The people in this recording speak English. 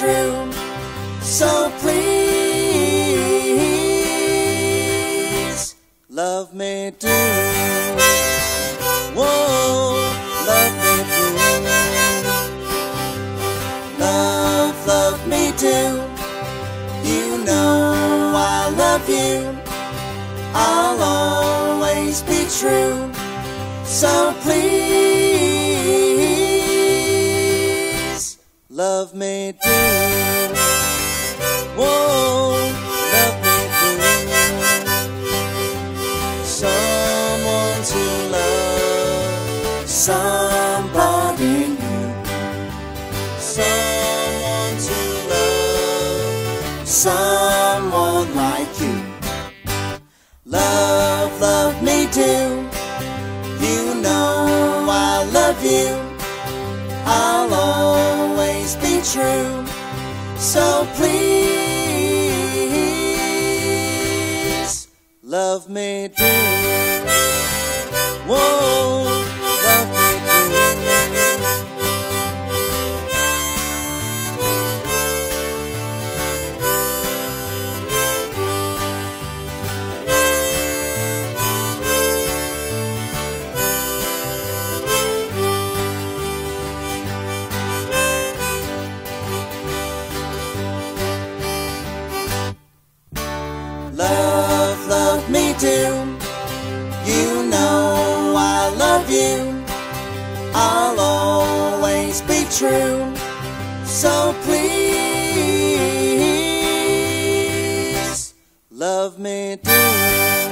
true. So please, love me do. Whoa, love me do. Love, love me do. You know I love you. I'll always be true. So please. To love, somebody new. Someone to love, someone like you. Love, love me too. You know I love you. I'll always be true. So please, love me do. Whoa, love me do. Love you. I'll always be true. So please, love me do.